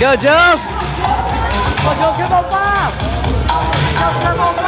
Go, Joe! Go, Joe, come on, Bob! Go,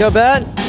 Go, Ben.